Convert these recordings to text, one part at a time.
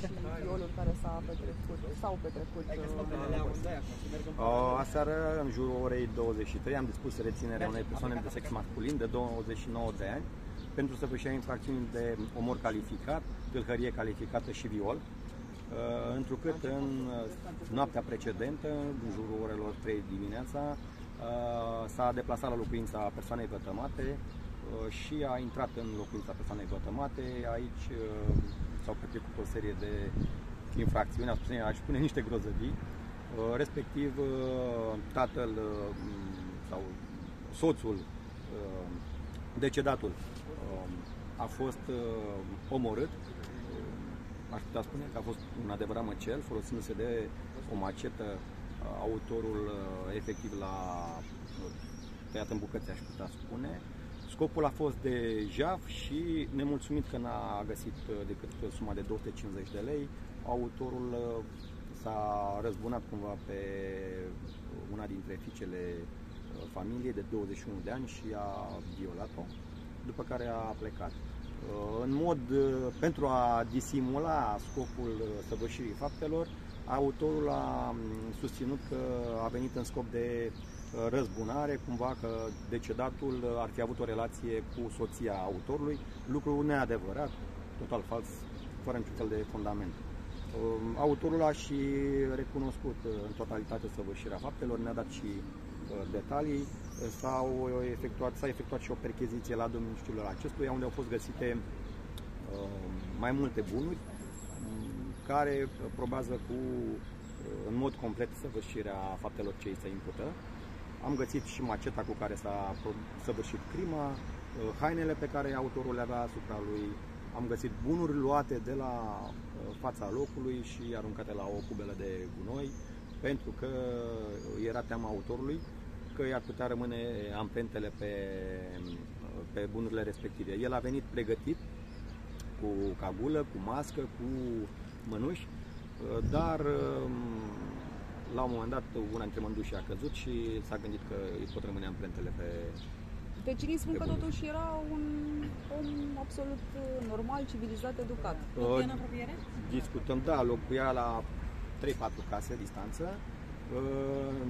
și violul care s-a petrecut, sau petrecut. Uh, aseară, în jurul orei 23, am dispus reținerea unei persoane de sex masculin de 29 de ani pentru săvârșirea infracțiuni de omor calificat, tâlhărie calificată și viol, Uh, întrucât în uh, noaptea precedentă, în jurul orelor 3 dimineața, uh, s-a deplasat la locuința persoanei vătămate și a intrat în locuința persoanei vătămate. Aici s-au petrecut o serie de infracțiuni, aș spune, aș spune niște grozăvii, respectiv tatăl sau soțul, decedatul, a fost omorât aș putea spune că a fost un adevărat măcel, folosindu-se de o macetă, autorul uh, efectiv la tăiat în bucăți, aș putea spune. Scopul a fost de jaf și nemulțumit că n-a găsit uh, decât suma de 250 de lei, autorul uh, s-a răzbunat cumva pe una dintre fiicele familiei de 21 de ani și a violat-o, după care a plecat. Uh, în mod uh, pentru a disimula scopul uh, săvârșirii faptelor, autorul a um, susținut că a venit în scop de răzbunare, cumva că decedatul ar fi avut o relație cu soția autorului, lucru neadevărat, total fals, fără niciun fel de fundament. Um, autorul a și recunoscut în totalitate săvârșirea faptelor, ne-a dat și detalii s-au efectuat, s-a efectuat și o percheziție la domiciliul acestuia, unde au fost găsite uh, mai multe bunuri um, care probează cu, uh, în mod complet săvârșirea faptelor ce îi se impută. Am găsit și maceta cu care s-a săvârșit crima, uh, hainele pe care autorul le avea asupra lui, am găsit bunuri luate de la fața locului și aruncate la o cubelă de gunoi, pentru că era teama autorului că i-ar putea rămâne amprentele pe, pe bunurile respective. El a venit pregătit cu cagulă, cu mască, cu mănuși, dar la un moment dat una dintre mânduși a căzut și s-a gândit că îi pot rămâne amprentele pe deci îi spun că totuși era un om absolut normal, civilizat, educat. Locuia în apropiere? Discutăm, da, locuia la 3-4 case distanță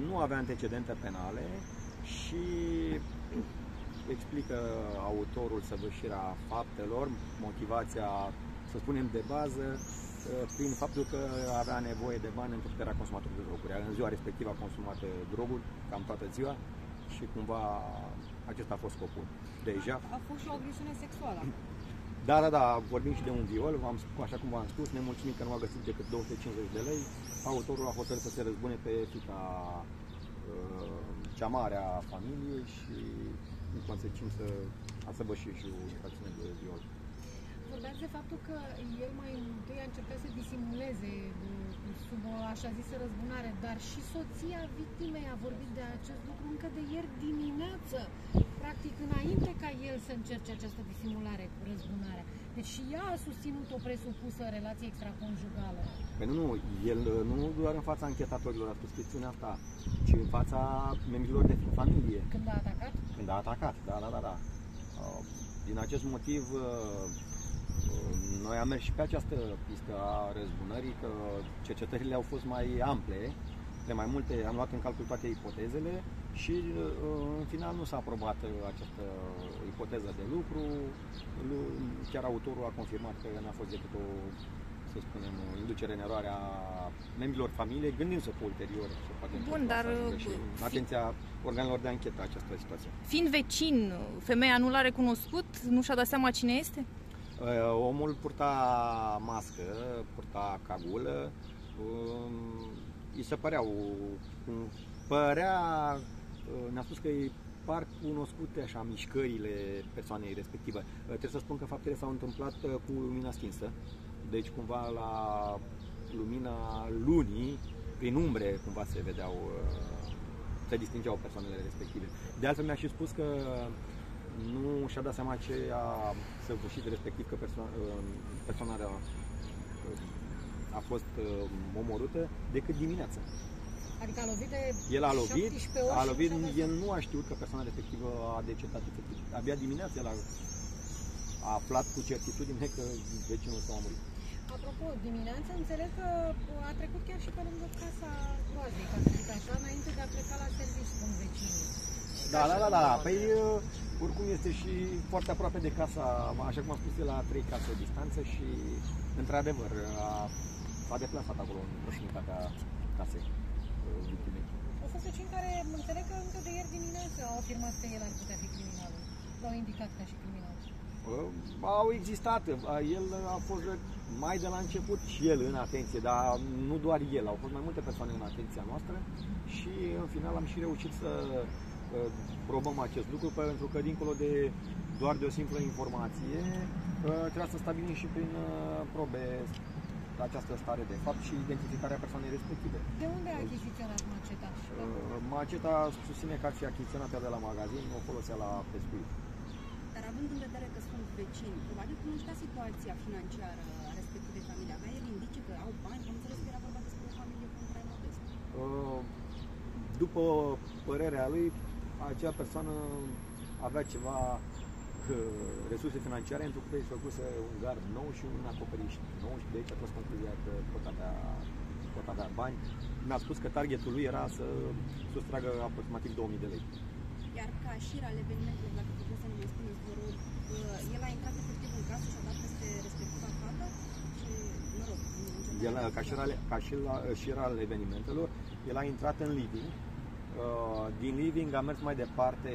nu avea antecedente penale și explică autorul săvârșirea faptelor, motivația, să spunem, de bază, prin faptul că avea nevoie de bani pentru că era consumator de droguri. În ziua respectivă a consumat droguri cam toată ziua și cumva acesta a fost scopul. Deja. A fost și o agresiune sexuală. Da, da, da, vorbim și de un viol, v-am, așa cum v-am spus, nemulțumit că nu a găsit decât 250 de lei, autorul a hotărât să se răzbune pe fica uh, cea mare a familiei și în consecință a săvârșit și o infracțiune de viol. Vorbeați de faptul că el mai întâi a încercat să disimuleze uh, sub o așa zisă răzbunare, dar și soția victimei a vorbit de acest lucru încă de ieri dimineață, practic înainte ca el să încerce această disimulare cu răzbunarea. Deci și ea a susținut o presupusă relație extraconjugală. Păi nu, nu, el nu doar în fața închetatorilor a spus chestiunea asta, ci în fața membrilor de familie. Când a atacat? Când a atacat, da, da, da, da. Uh, din acest motiv, uh, noi am mers și pe această pistă a răzbunării, că cercetările au fost mai ample, de mai multe, am luat în calcul toate ipotezele și uh, în final nu s-a aprobat această ipoteză de lucru. Chiar autorul a confirmat că n-a fost decât o să spunem, inducere în eroare a membrilor familiei, gândindu-se pe ulterior să facă Bun, dar și atenția organelor de anchetă această situație. Fiind vecin, femeia nu l-a recunoscut, nu și-a dat seama cine este? Uh, omul purta mască, purta cagulă, uh, îi se păreau, părea, uh, ne-a spus că îi par cunoscute așa mișcările persoanei respective. Trebuie să spun că faptele s-au întâmplat cu lumina stinsă, deci cumva la lumina lunii, prin umbre cumva se vedeau, se distingeau persoanele respective. De altfel mi-a și spus că nu și-a dat seama ce a săvârșit, respectiv că persoana, uh, persoana a, uh, a fost uh, omorâtă decât dimineața. Adică a lovit de El a lovit, ori a lovit, el nu a știut că persoana respectivă a decedat efectiv. Abia dimineața el a, a aflat cu certitudine că vecinul s-a murit. Apropo, dimineața înțeleg că a trecut chiar și pe lângă casa groazei, ca să zic așa, înainte de a pleca la serviciu, spun vecinii. Da, da, da, da. Păi uh, oricum este și foarte aproape de casa, așa cum am spus, e la trei case o distanță și într-adevăr a, s-a deplasat acolo în proximitatea casei uh, victimei. Au fost vecini care înțeleg că încă de ieri dimineață au afirmat că el ar putea fi criminalul. L-au indicat ca și criminal. Uh, Au existat, uh, el a fost mai de la început și el în atenție, dar nu doar el, au fost mai multe persoane în atenția noastră și în final am și reușit să uh, probăm acest lucru pentru că dincolo de doar de o simplă informație uh, trebuia să stabilim și prin uh, probe această stare de fapt și identificarea persoanei respective. De unde a achiziționat maceta? Uh, Maceta susține că ar fi achiziționată de la magazin, o folosea la pescuit. Dar având în vedere că sunt vecini, probabil cunoștea situația financiară a respectivei familii. Avea el indicii că au bani, am înțeles că era vorba despre o familie cu un trai modest. Uh, După părerea lui, acea persoană avea ceva uh, resurse financiare pentru că își făcuse un gard nou și un acoperiș nou și de aici a fost concluzia că pot avea, pot avea bani. Mi-a spus că targetul lui era să sustragă aproximativ 2000 de lei. Iar ca șir al evenimentului, dacă puteți să ne mai spuneți, vă rog, uh, el a intrat efectiv în casă și a dat peste respectiva fată și, mă rog, în El, ca și, al, ca și, la, și al evenimentelor, el a intrat în living. Uh, Din living a mers mai departe